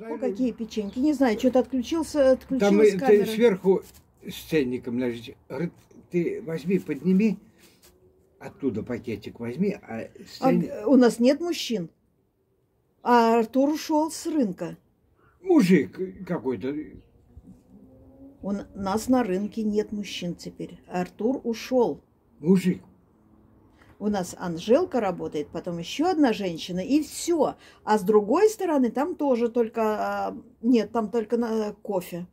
О, какие печеньки. Не знаю, что-то отключился, отключилась Там камера. ты сверху с ценником. Говорит, ты возьми, подними, оттуда пакетик возьми, а с А у нас нет мужчин. А Артур ушел с рынка. мужик какой-то. У нас на рынке нет мужчин теперь. Артур ушел. Мужик. У нас Анжелка работает, потом еще одна женщина, и все. А с другой стороны, там тоже только... а, Нет, там только на кофе.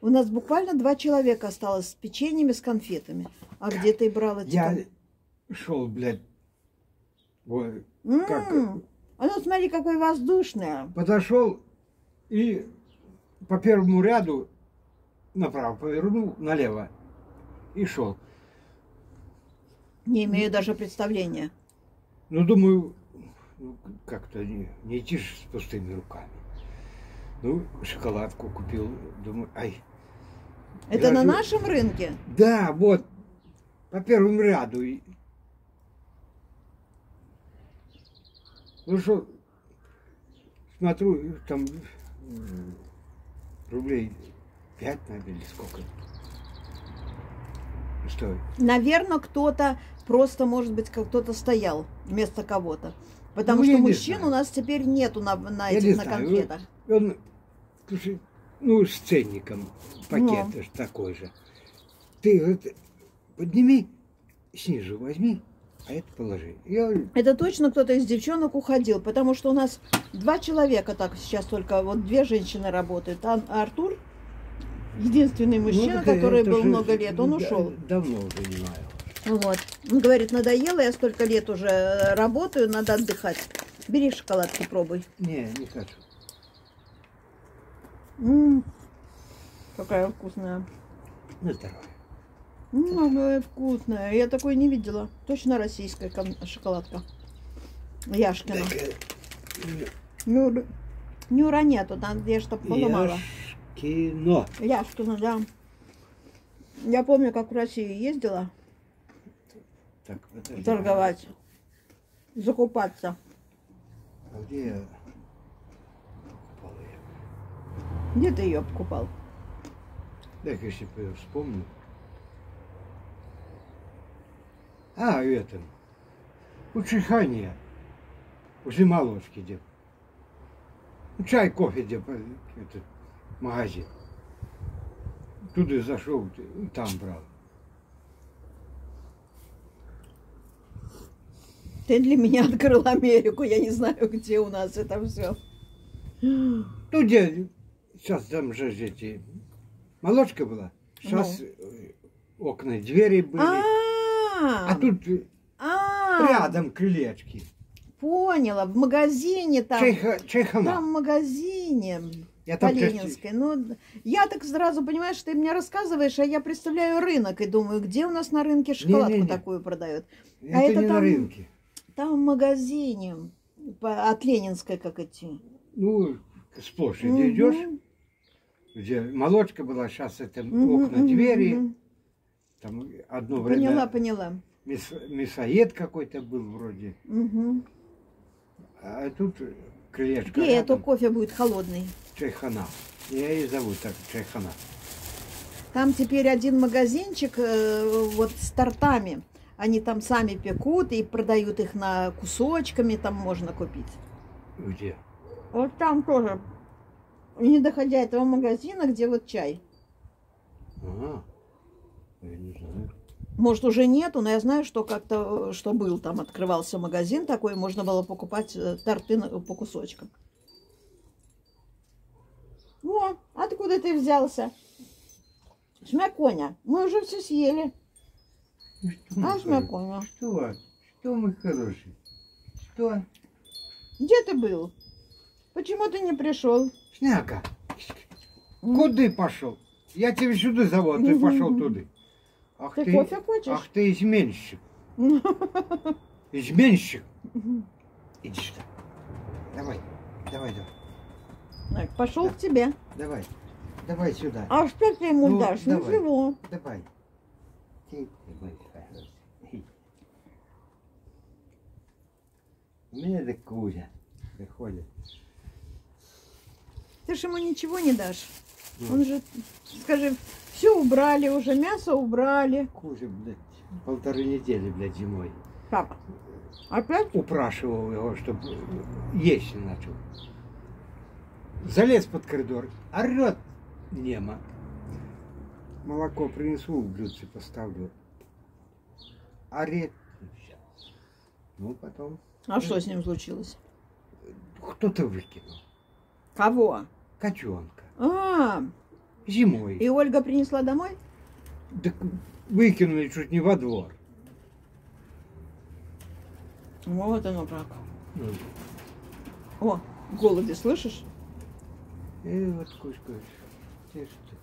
У нас буквально два человека осталось с печеньями, с конфетами. А где ты брал эти Я шел, блядь, вот, М, как- А ну смотри, какой воздушный. подошел и по первому ряду направо повернул, налево и шел. Не имею даже представления. Ну, думаю, ну, как-то не, не идти же с пустыми руками. Ну, шоколадку купил, думаю, ай. Это Я на нашем рынке? Да, вот, по первому ряду. Ну что, смотрю, там рублей пять, наверное, или сколько стоит. Наверное, кто-то просто, может быть, как кто-то стоял вместо кого-то. Потому Ну, что мужчин знаю. у нас теперь нету на, на Я этих, на знаю, конфетах. Он, слушай, ну, с ценником пакет Ну. ж такой же. Ты говорит, подними, снизу возьми, а это положи. Я Это точно кто-то из девчонок уходил, потому что у нас два человека так сейчас только, вот две женщины работают. А Артур, единственный мужчина, ну, который это был же много лет, он да- ушел. Давно уже не знаю. Вот. Он говорит, надоело, я столько лет уже э, работаю, надо отдыхать. Бери шоколадки, пробуй. Не, не хочу. М, Какая вкусная. На здоровье. М, Какая вкусная. Я такой не видела. Точно российская шоколадка. Яшкина. Э, Ну, р- не урони, тут надо я чтоб поломала. Кино. Яшкина, да. Я помню, как в Россию ездила Так, подожди. торговать, закупаться. А где я покупал ее? Где ты ее покупал? Бы я вспомню. А, это. У Чехания. Возле Молочки где. Ну, Чай, кофе где. Этот магазин. Туда зашел, там брал. Ты для меня открыл Америку, я не знаю, где у нас это все. Ну, где сейчас там же эти... Молочка была. Сейчас окна, двери были. А А, тут э, а, рядом крылечки. поняла, в магазине там. Чайха, чайхана. Там в магазине Я по там Ленинской. Ну, я так сразу понимаешь, ты мне рассказываешь, а я представляю рынок и думаю, где у нас на рынке шоколадку Не-не-не. такую продают. Это, А это не на там- рынке. Там в магазине от Ленинской, как идти. Ну, с площади Мгм. идешь, где молочка была, сейчас это Мгм, окна, мгм, двери. мгм. Там одно Поняла, время поняла. мяс- мясоед какой-то был вроде. Мгм. А тут крылечко Пей, а то рядом, кофе будет холодный. чайхана. Я и зову так, чайхана. Там теперь один магазинчик э, вот с тортами. Они там сами пекут и продают их на кусочками, там можно купить. Где? Вот там тоже, не доходя этого магазина, где вот чай. Ага. Я не знаю. Может, уже нету, но я знаю, что как-то, что был там, открывался магазин такой, можно было покупать э, торты по кусочкам. О, откуда ты взялся? Шмяконя, мы уже все съели. Что, А, шмяконя, Что? Что, мой хороший? Что? где ты был? Почему ты не пришел? Шняка. Куда пошел? Я тебя сюда зову, а ты пошел туда. Ах Ты кофе хочешь? Ах ты изменщик. Изменщик. Иди сюда. Давай, давай, давай, Так, Пошел к тебе. давай. Давай сюда. А что ты ему Ну, дашь? давай. Ничего. Давай. Ты, ты мой хороший. У меня это Кузя приходит. Ты ж ему ничего не дашь. Ну, Он же, скажи, все убрали уже, мясо убрали. Кузя, блядь, полторы недели, блядь, зимой. Как? Опять? Упрашивал его, чтобы есть начал. Залез под коридор, орет нема. Молоко принесу, в блюдце поставлю. Орет. Ну, потом А что с ним случилось? кто-то выкинул. Кого? Котенка. А, Зимой. и Ольга принесла домой? Так выкинули чуть не во двор. Вот оно как. Ну, О, в голоде, слышишь? И вот кучка. Те что?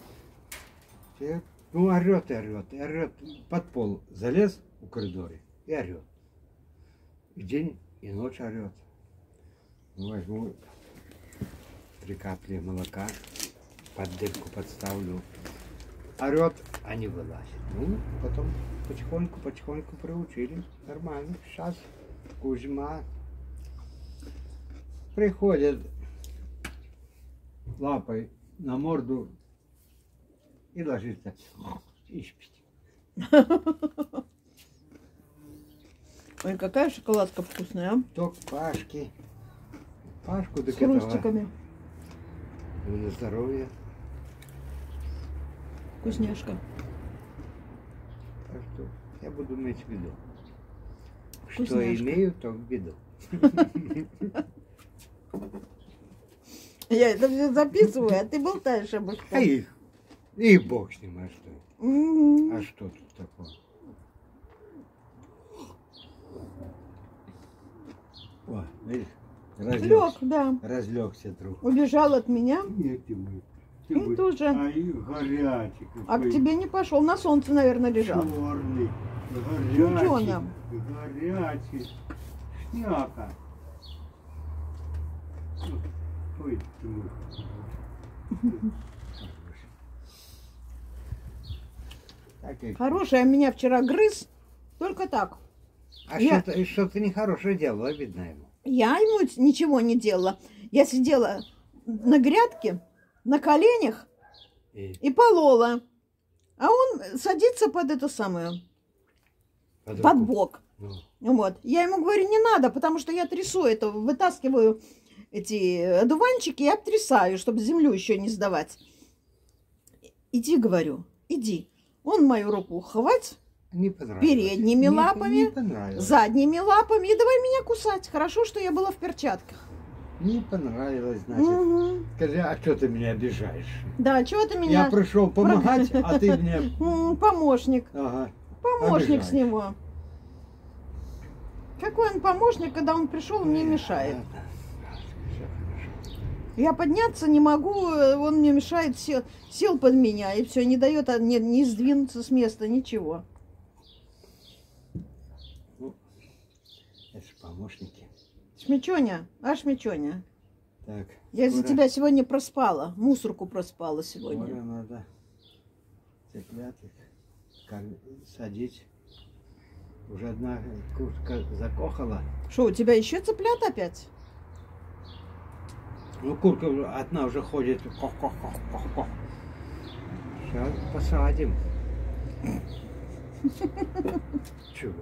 Те- Ну, орет и орет, и орет. Под пол залез в коридоре и орет. И день, и ночь орет. Ну, возьму три капли молока, под дырку подставлю. Орет, а не вылазит. Ну, потом потихоньку, потихоньку приучили. Нормально. Сейчас Кузьма приходит лапой на морду и ложится и спит. Ой, какая шоколадка вкусная, а? Ток Пашки. Пашку до С хрустиками. На здоровье. Вкусняшка. Так что я буду иметь в виду. Что Вкусняшка. имею, то в виду. Я это все записываю, а ты болтаешь обо А что. их. И бог с ним, а что? М. А что тут такое? О, видишь, Лег, разлегся, да. разлегся друг. Убежал от меня, Нет, ты бы. И тут же. А и горячий а к тебе не пошел. На солнце, наверное, лежал. Черный, горячий, горячий, шняка. Ой, ты мой. А меня вчера грыз. Только так. А Я- что-то, что-то нехорошее делала, видно ему. Я ему ничего не делала. Я сидела на грядке, на коленях И и полола. А он садится под эту самую, под под бок. Ну, Вот. Я ему говорю, не надо, потому что я трясу это, вытаскиваю эти одуванчики и обтрясаю, чтобы землю еще не сдавать. Иди, говорю, иди. Он мою руку хвать не понравилось. Передними Не- лапами, Не понравилось. задними лапами и давай меня кусать. Хорошо, что я была в перчатках. Не понравилось, значит. Мгм. Скажи, а что ты меня обижаешь? Да, чего ты Я меня... пришел помогать, а ты мне... Помощник. Ага. Помощник с Обижаешь. него. Какой он помощник, когда он пришел, мне мешает. Я подняться не могу, э, он мне мешает, сел, сел под меня, и все, не дает а, не, не сдвинуться с места, ничего. Это же помощники. Шмечоня, а Шмечоня, Так. я из-за скоро- тебя сегодня проспала, мусорку проспала Скоро сегодня. надо цыпляток как садить. Уже одна куртка закохала. Что, у тебя еще цыплят опять? Ну, курка одна уже ходит. Кох-кох-кох-кох-кох. Сейчас посадим. Чего?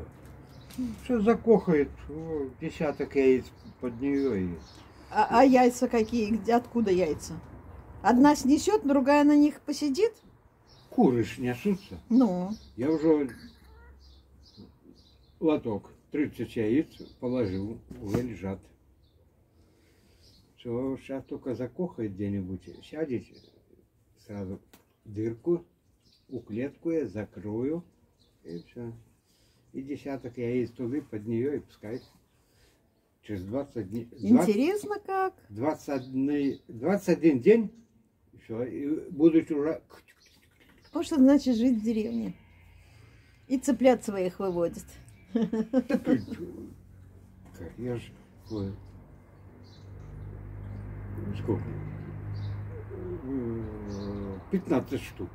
Что закохает? Десяток яиц под нее и А, а яйца какие? Где, откуда яйца? Одна снесет, другая на них посидит? куры ж несутся. Ну, Я уже лоток, 30 яиц положил, уже лежат. Все, сейчас только закохает где-нибудь, сядете, сразу дырку, у клетку я закрою, и все. И десяток яиц туда под нее, и пускай через 20 дней, 20, интересно как. 21, 21 день, все, и будут уже Вот что значит жить в деревне. И цыплят своих выводит. Как, я ж ой, сколько? Э, 15 штук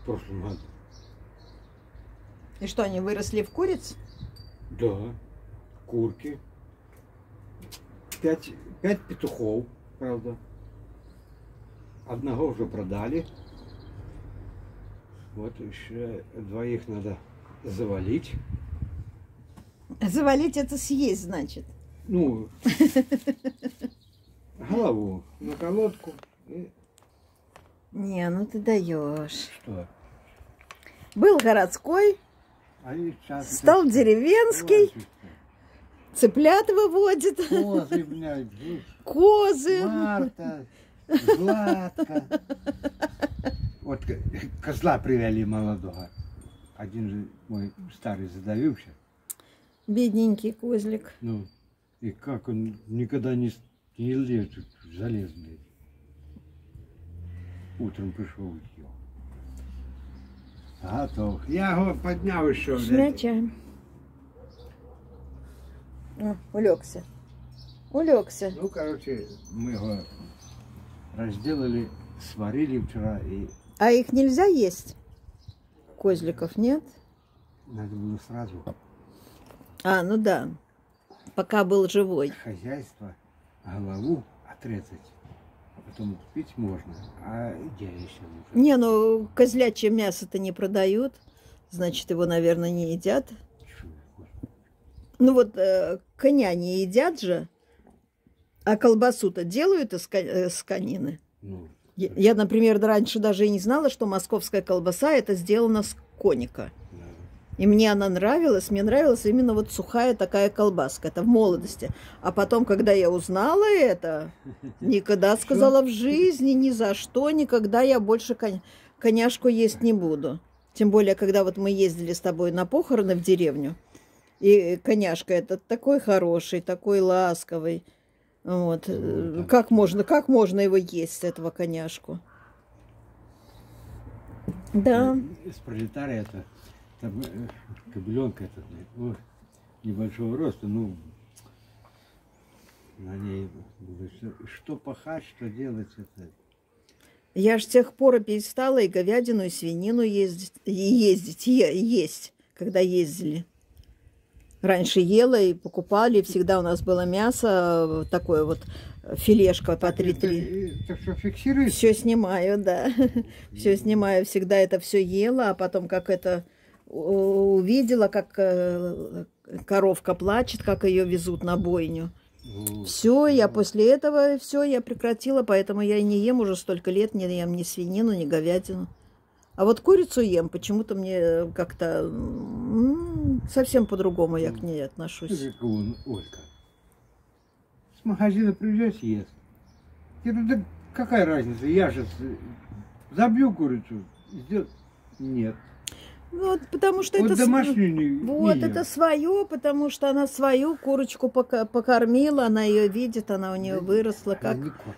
в прошлом году. И что, они выросли в куриц? Да, курки. Пять, пять петухов, правда. одного уже продали. Вот еще двоих надо завалить. Завалить это съесть, значит. Ну, голову на колодку. И Не, ну ты даешь. что? Был городской, стал деревенский, цыплят выводит. Козы, блядь, козы. Марта, Златка. Вот козла привели молодого. Один же мой старый задавился. Бедненький козлик. Ну, и как он никогда не, не лезет, залез, блядь. Утром пришел. Готов. Я его поднял еще, блядь. Шмяча. О, улегся. Улегся. Ну, короче, мы его разделали, сварили вчера, и А их нельзя есть? Козликов нет? надо было сразу А, ну да. Пока был живой. хозяйство, голову отрезать. Потом пить можно, а еще нужно? Не, ну козлячье мясо-то не продают. Значит, его, наверное, не едят. Господи. Ну вот э, коня не едят же. А колбасу-то делают из, ко- э, с конины. Ну, Я, я, например, раньше даже и не знала, что московская колбаса это сделана с коника. И мне она нравилась, мне нравилась именно вот сухая такая колбаска, это в молодости. А потом, когда я узнала это, никогда сказала в жизни, ни за что, никогда я больше кон- коняшку есть не буду. Тем более, когда вот мы ездили с тобой на похороны в деревню, и коняшка этот такой хороший, такой ласковый. Вот. Ну, да. Как можно, как можно его есть, этого коняшку? Да. Из пролетария это там, э, кобыленка ой, небольшого роста, ну, на ней было что, что пахать, что делать, это. Я ж с тех пор и перестала и говядину, и свинину ездить, и ездить, е- есть, когда ездили. Раньше ела и покупали, всегда у нас было мясо, такое вот филешка по Так, 3-3. это- Так что фиксируешь? Все снимаю, да. Все снимаю, всегда это все ела, а потом как это увидела, как э, коровка плачет, как ее везут на бойню. Все, я после этого все, я прекратила, поэтому я и не ем уже столько лет, не ем ни свинину, ни говядину. А вот курицу ем, почему-то мне как-то м, совсем по-другому я к ней отношусь. он, Ольга. С магазина привез, ест. Я говорю, да какая разница, я же забью курицу, Нет. Вот, потому что Вот это... домашнюю не, Вот, не это свое, потому что она свою курочку пока- покормила, она ее видит, она у нее Да выросла. Как... не кормит.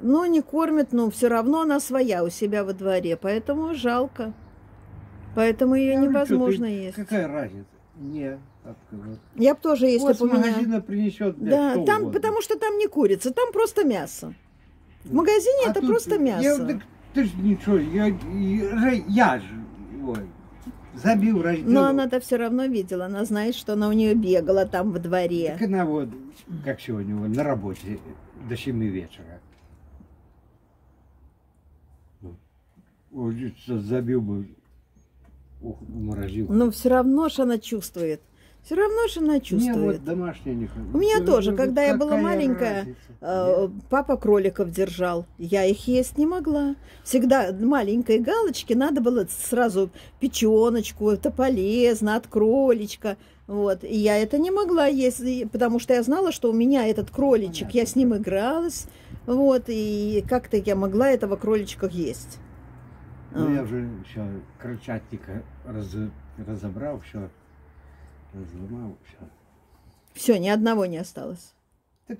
Ну, не кормит, но все равно она своя у себя во дворе, поэтому жалко. Поэтому ее Я говорю, «Чё ты, невозможно есть. Какая разница? Сказать. Я бы тоже, если вот бы у меня... магазина принесет, Да, что там, угодно. потому что там не курица, там просто мясо. В магазине А это тут просто я- мясо. так ты ж ничего, я, я, я же ой, забил, разделал. Но она-то все равно видела, она знает, что она у нее бегала там во дворе. Так она вот, как сегодня, вот, на работе до 7 вечера. Ну, Вот, забил бы, ух, уморозил. Но все равно же она чувствует. Все равно же она чувствует. вот домашняя не хочу. У меня Ну, тоже, когда я была маленькая, разница? Э, Папа кроликов держал. Я их есть не могла. Всегда маленькой галочки надо было сразу печеночку, это полезно от кроличка. Вот. И я это не могла есть, потому что я знала, что у меня этот кроличек, я с ним игралась. Вот, и как-то я могла этого кроличка есть. Ну, я А. вже все, крольчатника раз, разобрал, все, разломал, все. Все, ни одного не осталось. Так,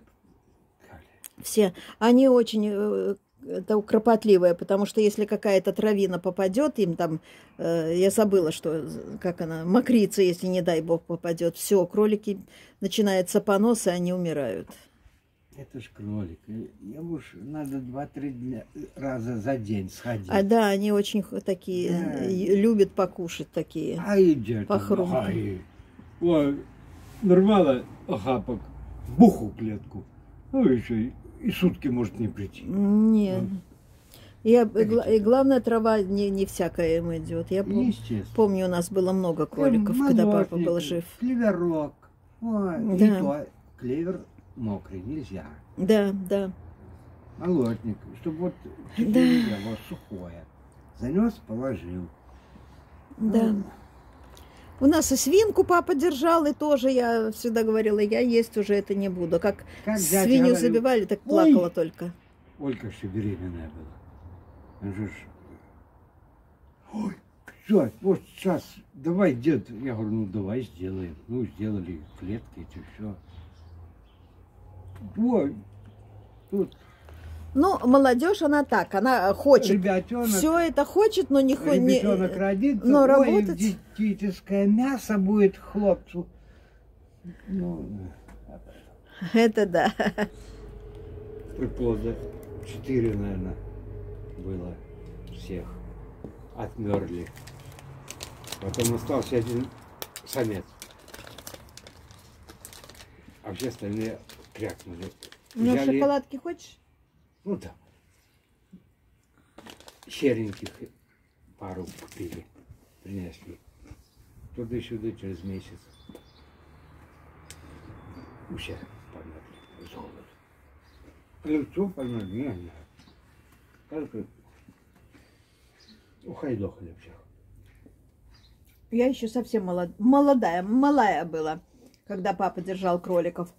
Все. Они очень э, это кропотливые, потому что если какая-то травина попадет им там, э, я забыла, что как она, мокрица, если не дай бог попадет, все, кролики начинается понос, и они умирают. это ж кролик. И Ему ж надо два-три дня, раза за день сходить. А да, они очень такие, Да. любят покушать такие. А идет. Похрумки. Ай, ой, нормально, охапок, буху клетку. Ну и что, и сутки может не прийти. Нет. И, об- и гла- и главное, трава не, не всякая им идет. Я пом- помню, у нас было много кроликов, когда папа был жив. Клеверок. Ой, и Да. то клевер мокрый нельзя. Да, да. Молотник, чтобы вот Да. вот сухое. Занес, положил. Да. У нас и свинку папа держал, и тоже я всегда говорила, я есть уже это не буду. Как, Как свинью говорил, забивали, так «Ой!» плакала только. Ольга еще беременная была. Он же Ой, все, вот сейчас, давай, дед. Я говорю, ну давай сделаем. Ну, сделали клетки, это все. Ой, тут Ну, молодежь, она так, она хочет. ребятенок, Все это хочет, но не хочет. ребятенок родится, но ой, работать- диетическое мясо будет хлопцу. Ну, Это да. приплода четыре, наверное, было всех. Отмерли. Потом остался один самец. А все остальные крякнули. Ну, Взяли- шоколадки хочешь? Ну да. Сереньких пару купили, принесли. Туда-сюда через месяц. Померли с голоду. Лицо померли, не, не. Только ухайдохали всех. Я еще совсем молод- молодая, малая была, когда папа держал кроликов.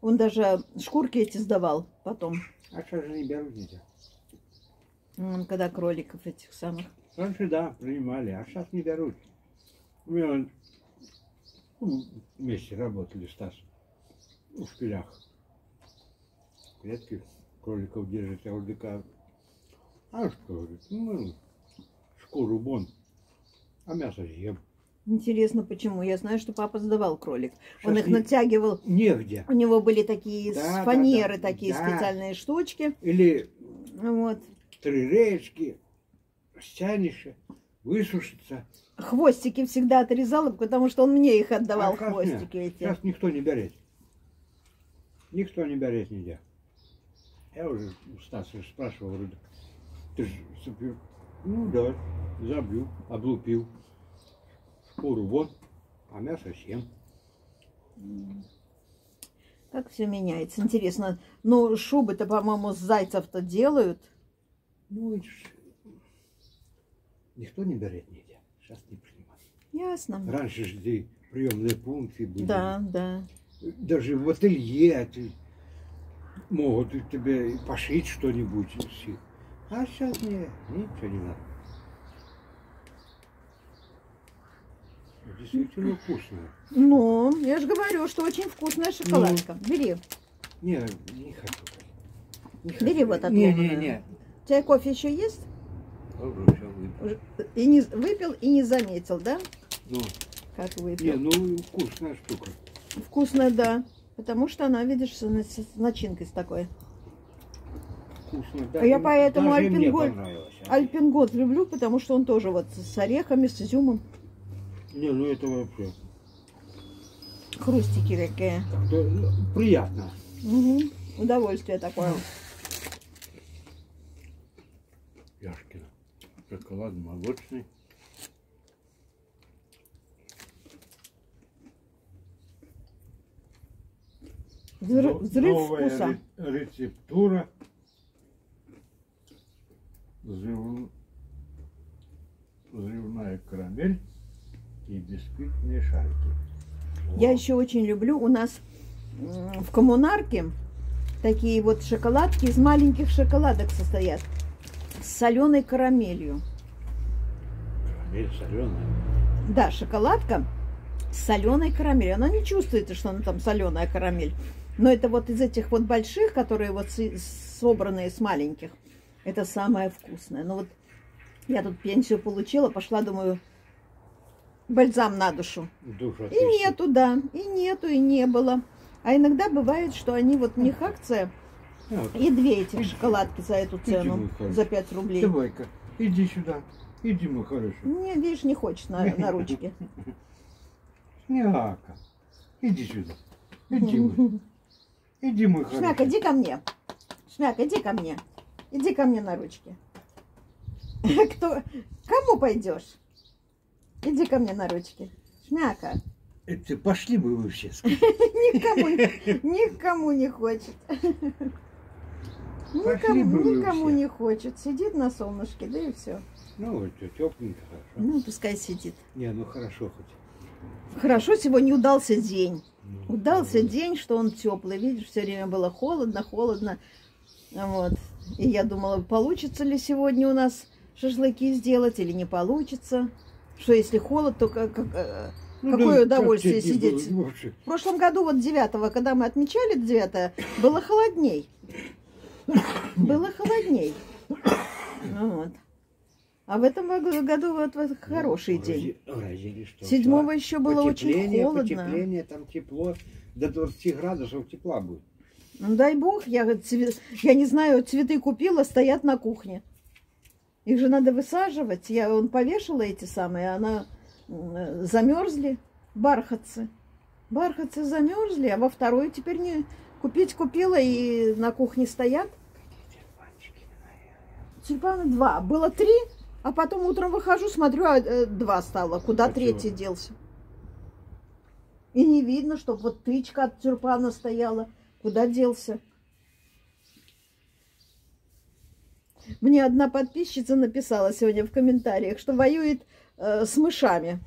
Он даже шкурки эти сдавал потом, А что же не берут нельзя? М, когда кроликов этих самых. Раньше, да, принимали, а сейчас не берут. У меня ну, вместе работали Стас в шпилях. Клетки кроликов держит, говорю, «Да а что, говорит, ну, шкуру вон, а мясо съем. Интересно, почему? Я знаю, что папа сдавал кролик. Он Щас их натягивал. Негде. У него были такие Да, с да, фанеры, да, такие да. специальные штучки. Или Вот. три речки, стянешь, высушится. Хвостики всегда отрезала, потому что он мне их отдавал, А хвостики нет? эти. Сейчас никто не берет. Никто не берет нельзя. Я уже у Стаса спрашивал, «Да ты же. Ну да, забью, облупил. Шкуру вон, а мясо съем. Как все меняется. Интересно. Ну, шубы-то, по-моему, с зайцев-то делают. Ну, никто не берет нельзя. Сейчас не принимают. Ясно. Раньше же приемные пункты были. Да, да. Даже в ателье ты- могут тебе пошить что-нибудь. А сейчас не, ничего не надо. Действительно вкусная. Ну, я же говорю, что очень вкусная шоколадка. Бери. Не, не хочу. Не Бери вот Не, отломанную. не, не. У тебя кофе еще есть? Уже И не выпил и не заметил, да? Ну, Как не, выпил. ну вкусная штука. Вкусная, да. Потому что она, видишь, с начинкой с такой. Вкусно. А я поэтому Альпенгольд- понравилось. Альпенгот люблю, потому что он тоже вот с орехами, с изюмом. Не, ну это вообще Хрустики такие. ну, приятно. Мгм. Удовольствие такое. Яшкина. Шоколад молочный. Взрыв, взрыв новая вкуса. ре- рецептура. Взрыв- Взрывная карамель и бисквитные шарики. Я О, еще очень люблю, у нас в коммунарке такие вот шоколадки из маленьких шоколадок состоят с соленой карамелью. Карамель соленая. Да, шоколадка с соленой карамелью. Она не чувствуется, что она там соленая карамель. Но это вот из этих вот больших, которые вот с- собранные с маленьких, это самое вкусное. Ну вот я тут пенсию получила, пошла, думаю, бальзам на душу. Душа И нету, да, и нету, и не было. А иногда бывает, что они вот у них акция, и две этих шоколадки за эту Иди, цену, хороший. за 5 рублей. Давай-ка, иди сюда. Иди, мой хороший. Не, видишь, не хочет на, на ручке. Снегака. Иди сюда. Иди, мой. Иди, мой хороший. иди ко мне. Шмяк, иди ко мне. Иди ко мне на ручке. Кто? Кому пойдешь? Иди ко мне на ручки. Шмяка. Это пошли бы вы все. Никому, никому не хочет. Никому, никому не хочет. Сидит на солнышке, да и все. Ну, вот тепленько, хорошо. Ну, пускай сидит. Не, ну хорошо хоть. Хорошо, сегодня удался день. Ну, Удался ну, день, что он теплый. Видишь, все время было холодно, холодно. Вот. И я думала, получится ли сегодня у нас шашлыки сделать или не получится. Что если холод, то как, как, э, ну, какое да, удовольствие как тебе было сидеть. вообще? В прошлом году, вот 9 когда мы отмечали 9 было холодней. Было холодней. Ну Вот. А в этом году вот, вот хороший Ну, день. рази- разили, что Седьмого еще было очень холодно. Потепление, там тепло. До 20 градусов тепла будет. Ну, дай бог, я, я не знаю, цветы купила, стоят на кухне. Их же надо высаживать. Я он повешала эти самые, она м, замерзли, бархатцы. Бархатцы замерзли, а во вторую теперь не купить купила и на кухне стоят. Тюльпаны два. Было три, а потом утром выхожу, смотрю, а э, два стало. Куда А третий чего? делся? И не видно, чтобы вот тычка от тюльпана стояла. Куда делся? Мне одна подписчица написала сегодня в комментариях, что воюет э, с мышами.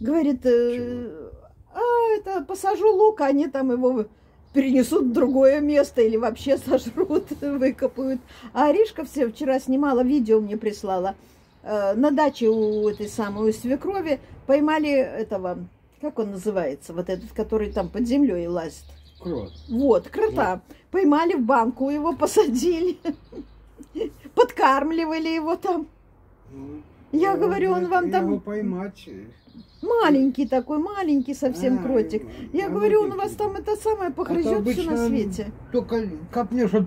Говорит, э, а это посажу лук, а они там его перенесут в другое место или вообще сожрут, выкопают. А Аришка все вчера снимала, видео мне прислала. Э, на даче у этой самой у свекрови поймали этого, как он называется, вот этот, который там под землей лазит. Крот. Вот, крота. Поймали в банку, его посадили. Подкармливали его там. Ну, Я ну, говорю, он вам там- Его поймать. Маленький такой, маленький совсем А, кротик. Я молодец. говорю, он у вас там это самое погрызет все на свете. Только копнешь, вот,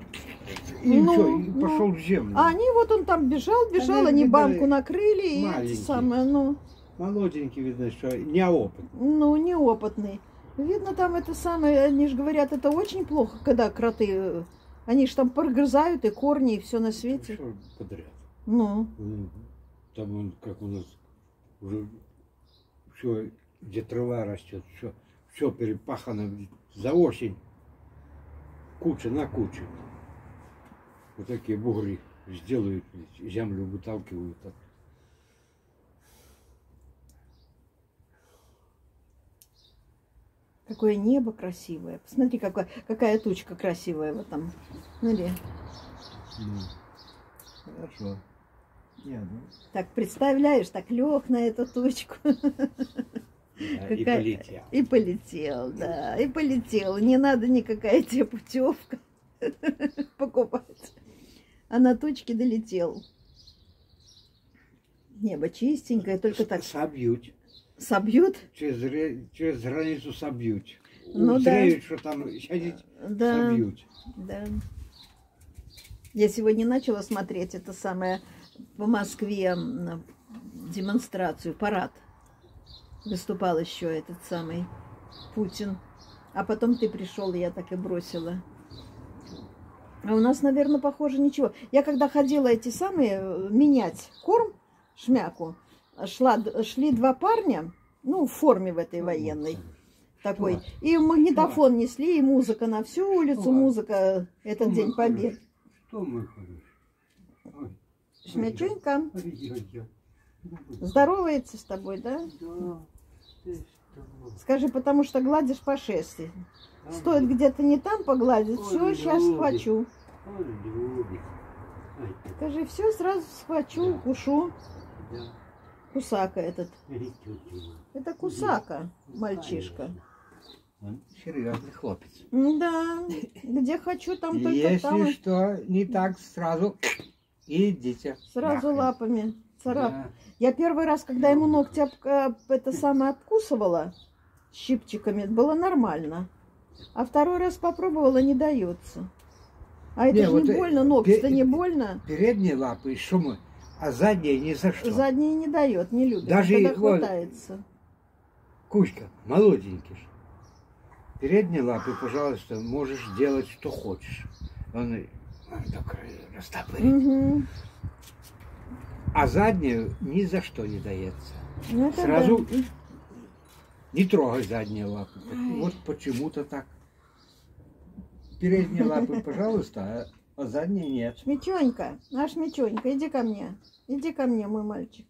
и Ну, все, и ну. пошел в землю. А они вот он там бежал, бежал, Они, они банку накрыли и это маленький. самое, ну, Молоденький, видно, что неопыт. ну, неопытный. Видно, там это самое, они же говорят, это очень плохо, когда кроты, э, они же там прогрызают и корни, и все на свете. Всё подряд. Ну, Там он, как у нас, уже все, где трава растет, все, все перепахано за осень. Куча на кучу. Вот такие бугры сделают, землю выталкивают. так. Какое небо красивое. Посмотри, какая, какая тучка красивая вот там. Смотри. Ну, хорошо. Не, ну, Так представляешь, так лег на эту тучку. да, и Какая- полетел. И полетел, да, и полетел. Не надо никакая тебе путевка покупать. А на тучке долетел. Небо чистенькое, только так Собьют. Собьют. Через, ре- через границу собьют. Ну да. Узреют, что там сидеть, Да, собьют. да. Я сегодня начала смотреть это самое по Москве демонстрацию, парад. Выступал еще этот самый Путин. А потом ты пришел, и я так и бросила. А у нас, наверное, похоже ничего. Я когда ходила эти самые э, менять корм шмяку, шла, шли два парня, ну, в форме в этой военной такой. И магнитофон несли, и музыка на всю улицу, музыка этот день мы побед. Шмячунька ой-ой-ой. здоровается с тобой, да? Скажи, потому что гладишь по шерсти. Стоит где-то не там погладить, все, сейчас схвачу. Скажи, все, сразу схвачу, кушу. да, Кусака этот. Это кусака, мальчишка. Серьезный хлопец. Да, где хочу, там только Если там. что не так, сразу идите. Сразу нахрен. лапами царап. Да. Я первый раз, когда ему ногти об- об- это самое обкусывала щипчиками, было нормально. А второй раз попробовала, не дается. А это Не, же вот, не э, больно, ногти-то не больно. Передние лапы и шумы, а задние ни за что. Задние не дает, не любит. Даже когда вот- хватается. Кузька, молоденький. Передние лапы, пожалуйста, можешь делать, что хочешь. Он, он такой растопырит. Мгм. А заднюю ни за что не дается. Ну, Сразу да. не трогай задние лапы. Ай. Вот почему-то так. Передние лапы, пожалуйста, а, а задние нет. Шмечонька, наш Шмечонька, иди ко мне. Иди ко мне, мой мальчик.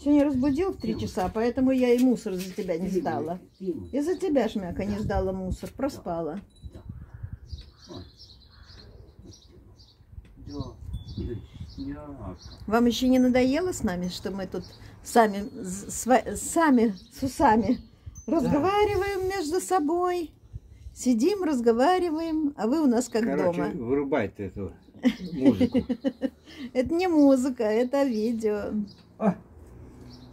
Сегодня разбудил в три часа, поэтому я и мусор за тебя не сдала. Из-за тебя, Шмяка, не сдала мусор, проспала. Вам еще не надоело с нами, что мы тут сами, сва- сами с усами разговариваем между собой? Сидим, разговариваем, а вы у нас как Короче, дома. вырубай ты эту музыку. Это не музыка, это видео. А.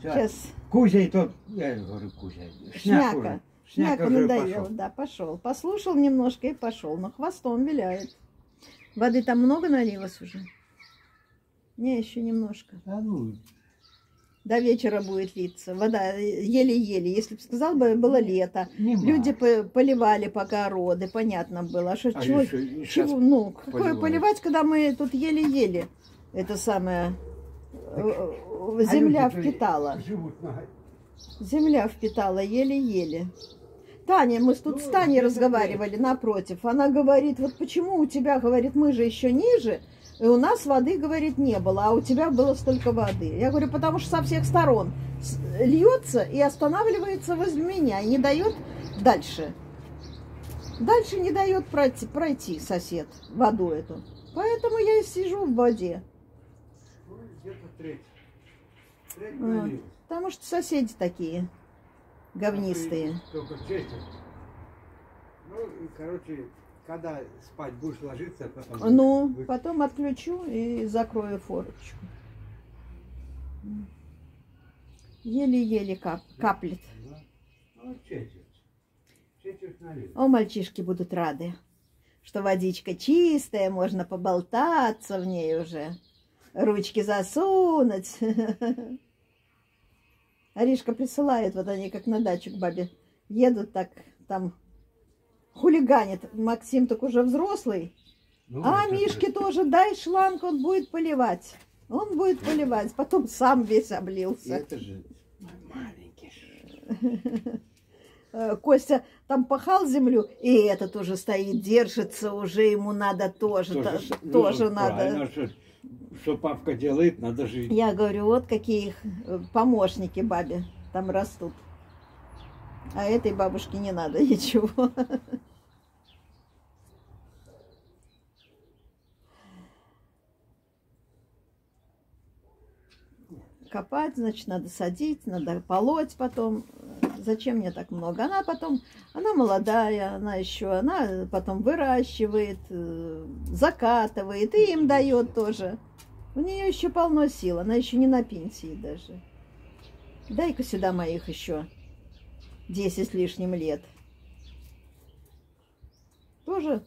Сейчас Кузя и тот, я говорю, Кузя. Шняк Шняка. Шняка надоел, да, пошел. Послушал немножко и пошел, но хвостом виляет. Воды там много налилось уже? Не, еще немножко. А ну, До вечера будет литься. Вода еле-еле. Если бы сказал бы, было лето. нема. Люди по- поливали пока роды, понятно было. А что, А чего, еще чего, ну, какое поливают. поливать, когда мы тут еле-еле это самое э, э, А земля люди-то впитала. На... Земля впитала еле-еле. Таня, мы тут с Ну, Таней это разговаривали напротив. Она говорит, вот почему у тебя, говорит, мы же еще ниже, и у нас воды, говорит, не было, а у тебя было столько воды. Я говорю, потому что со всех сторон льется и останавливается возле меня, и не дает дальше. Дальше не дает пройти, пройти сосед воду эту. Поэтому я и сижу в воде. Ну, где-то треть. Треть Вот. Потому что соседи такие говнистые. Только четверть. Ну, и, короче, когда спать будешь ложиться, потом... Ну, вы- потом отключу и закрою форочку. Еле-еле кап, каплет. Да. Ну, четверть. Четверть налилось. О, мальчишки будут рады, что водичка чистая, можно поболтаться в ней уже, ручки засунуть. Аришка присылает, вот они как на дачу к бабе едут, так там хулиганит. Максим так уже взрослый, Ну, А это Мишке же- тоже дай шланг, он будет поливать. Он будет поливать, потом сам весь облился. это же маленький. Э, Костя там пахал землю, и этот уже стоит, держится, уже ему надо тоже, Тоже та- ну, тоже правильно, надо. Что, что папка делает, надо жить. Я говорю, вот какие их э, помощники бабе там растут. А этой бабушке не надо ничего. Копать, значит, надо садить, надо полоть потом. Зачем мне так много? Она потом, она молодая, она еще, она потом выращивает, э, закатывает и им дает тоже. У нее еще полно сил, она еще не на пенсии даже. Дай-ка сюда моих еще 10 с лишним лет. Тоже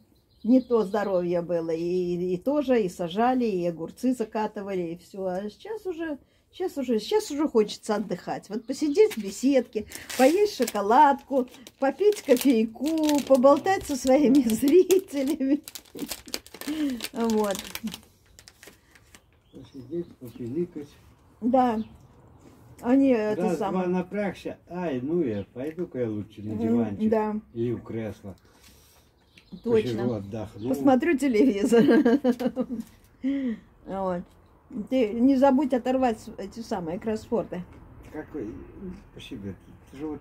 не то здоровье было. И, и тоже, и сажали, и огурцы закатывали, и все. А сейчас уже, сейчас уже, сейчас уже хочется отдыхать. Вот посидеть в беседке, поесть шоколадку, попить кофейку, поболтать со своими зрителями. Вот. Посидеть, попиликать. Да. Они это Раз, два самое. напрягся, ай, ну я пойду-ка я лучше на диванчик Да, или в кресло. точно. Отдохну. Посмотрю телевизор. Вот. Ты не забудь оторвать эти самые кроссворды. Какой, себе, ты же вот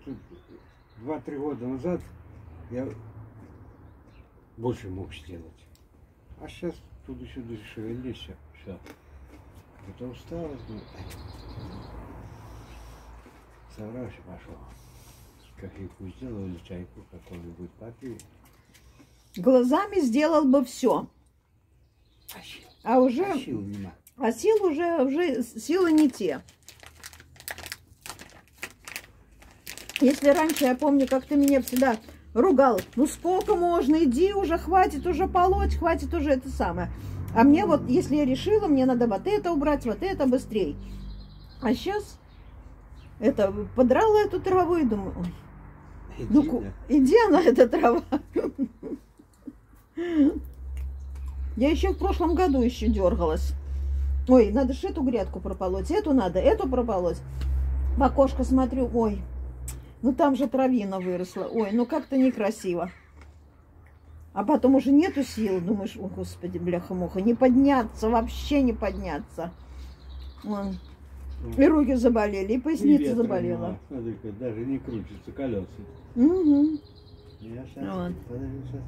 два-три года назад я больше мог сделать. А сейчас туда-сюда шевелись, все. Это усталость, Савраш пошел. Кофейку сделал или чайку какой-нибудь попил. Глазами сделал бы все. А сил, А уже, а сил нема. а сил уже, уже силы не те. Если раньше, я помню, как ты меня всегда ругал, ну сколько можно, иди уже, хватит уже полоть, хватит уже это самое. А мне вот, если я решила, мне надо вот это убрать, вот это быстрее. А сейчас это подрала эту траву и думаю, ой, ну Иди, ку- да. иди она, эта трава. Я еще в прошлом году еще дергалась. Ой, надо же эту грядку прополоть, эту надо, эту прополоть. В окошко смотрю, ой, ну там же травина выросла. Ой, ну как-то некрасиво. А потом уже нету сил, думаешь, о, господи, бляха-муха, не подняться, вообще не подняться. Вон. И руки заболели, и поясница ветра заболела. нема. Смотри-ка, даже не крутятся колеса. Мгм. Я щас, Вот. подожди, щас.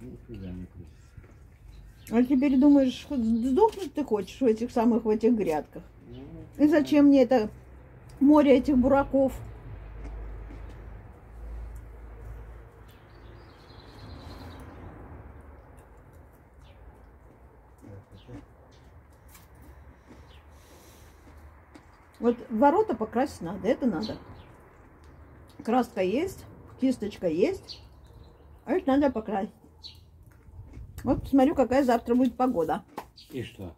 Нифига не крутится. А теперь думаешь, сдохнуть ты хочешь в этих самых, в этих грядках. Ну, И зачем мне это море этих бураков? Вот ворота покрасить надо, это надо. Краска есть, кисточка есть, а это надо покрасить. Вот посмотрю, какая завтра будет погода. И что?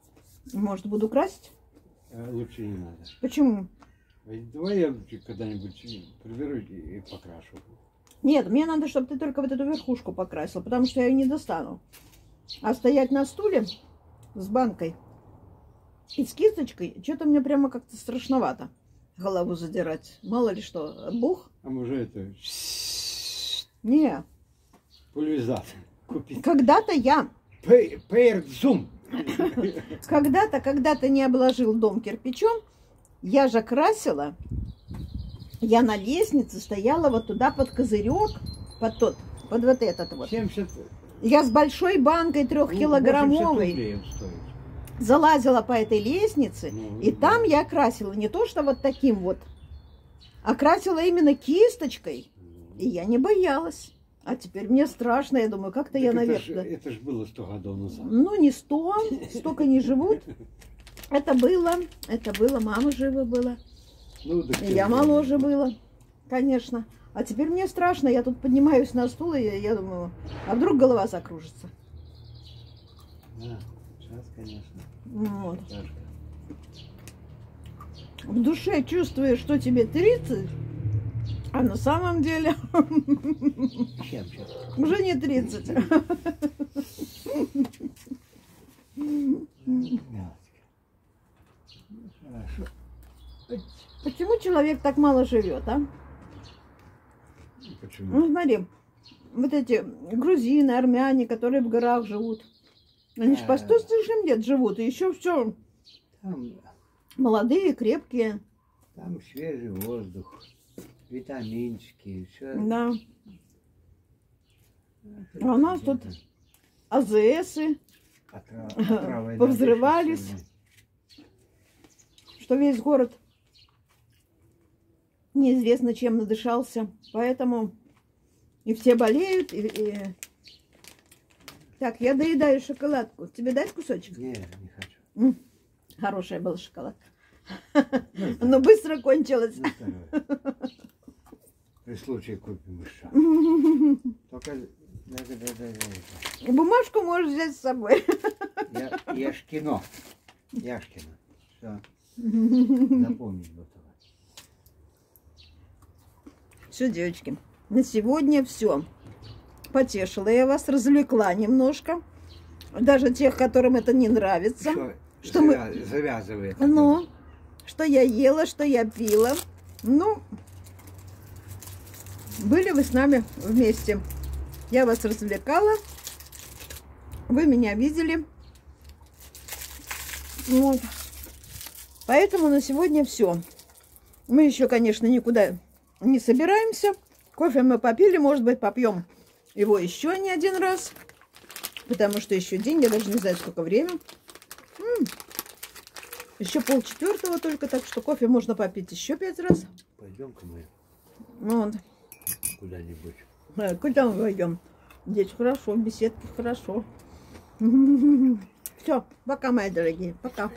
Может, буду красить? А, Лучше не надо. Почему? Давай я когда-нибудь приберу и и покрашу. Нет, мне надо, чтобы ты только вот эту верхушку покрасил, потому что я ее не достану. А стоять на стуле с банкой и с кисточкой, что-то мне прямо как-то страшновато голову задирать. Мало ли что, бух? А может это Не, пульверизатор купить? когда-то я, Пейрдзум. когда-то, когда-то не обложил дом кирпичом, я же красила, я на лестнице стояла вот туда под козырек, под тот, под вот этот вот. 70 Я с большой банкой ну, 80 трехкилограммовой стоит. Залазила по этой лестнице, Ну, и да. там я красила не то, что вот таким вот, а красила именно кисточкой. И я не боялась. А теперь мне страшно, я думаю, как-то я наверх. ж- Это же было 100 годов назад. Ну, не сто, столько не живут. Это было, это было, мама жива была. Ну, тем я моложе была, конечно. А теперь мне страшно, я тут поднимаюсь на стул, и я думаю, а вдруг голова закружится. Да, сейчас, конечно, Вот. В душе чувствуешь, что тебе 30, а на самом деле уже не 30. Хорошо. Почему человек так мало живет, а? Почему? Ну, смотри, вот эти грузины, армяне, которые в горах живут. Они же по 100 с лишним лет живут, и еще все Там, молодые, крепкие. там свежий воздух, витаминчики, все. Да. А у нас тут АЗСы, повзрывались. что весь город неизвестно чем надышался. Поэтому и все болеют. И, и- Так, я доедаю шоколадку. Тебе дать кусочек? Не, не хочу. М, Хорошая была шоколадка. Ну, Но быстро кончилась. здоровье. При случае купим еще. Только. Бумажку можешь взять с собой. Я, Яшкино. Яшкино. Все. Запомнить бы. Все, девочки, на сегодня все. Потешила я вас, развлекла немножко. Даже тех, которым это не нравится. Всё, Что мы- завя- завязывает. Ну, что я ела, что я пила. Ну, были вы с нами вместе. Я вас развлекала. Вы меня видели. Вот. Поэтому на сегодня все. Мы еще, конечно, никуда не собираемся. Кофе мы попили, может быть, попьем его еще не один раз. Потому что еще день, я даже не знаю, сколько время. Еще полчетвертого только, так что кофе можно попить еще пять раз. Пойдем-ка мы Вот. куда-нибудь. Э, Куда мы пойдем? Здесь хорошо, в беседке хорошо. Все, пока, мои дорогие, пока.